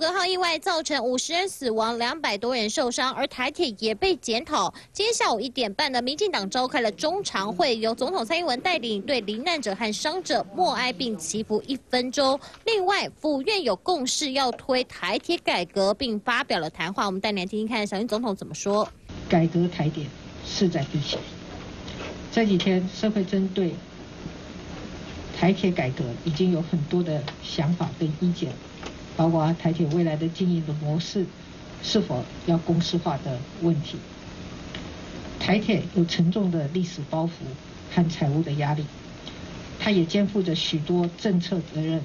根号意外造成五十人死亡，两百多人受伤，而台铁也被检讨。今天下午一点半的，民进党召开了中常会，由总统蔡英文带领，对罹难者和伤者默哀并祈福一分钟。另外，府院有共识要推台铁改革，并发表了谈话。我们带您听听看，小英总统怎么说。改革台铁势在必行。这几天社会针对台铁改革已经有很多的想法跟意见。包括台铁未来的经营的模式是否要公司化的问题。台铁有沉重的历史包袱和财务的压力，它也肩负着许多政策责任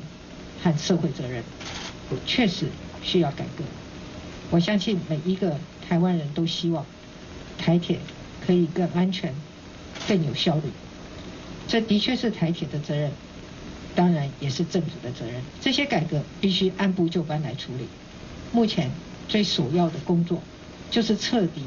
和社会责任，确实需要改革。我相信每一个台湾人都希望台铁可以更安全、更有效率。这的确是台铁的责任。当然也是政府的责任，这些改革必须按部就班来处理。目前最首要的工作就是彻底。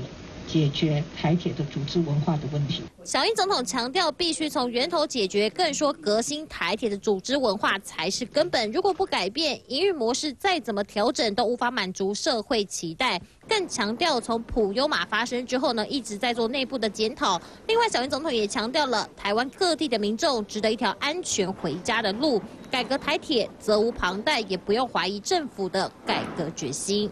解决台铁的组织文化的问题。小英总统强调，必须从源头解决，更说革新台铁的组织文化才是根本。如果不改变营运模式，再怎么调整都无法满足社会期待。更强调，从普优马发生之后呢，一直在做内部的检讨。另外，小英总统也强调了，台湾各地的民众值得一条安全回家的路。改革台铁责无旁贷，也不用怀疑政府的改革决心。